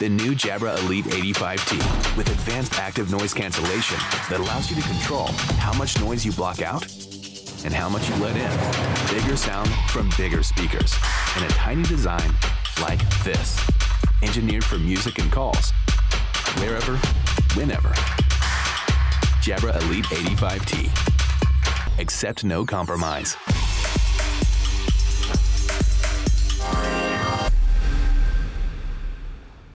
The new Jabra Elite 85T with advanced active noise cancellation that allows you to control how much noise you block out and how much you let in. Bigger sound from bigger speakers and a tiny design like this. Engineered for music and calls. Wherever, whenever. Jabra Elite 85T. Accept no compromise.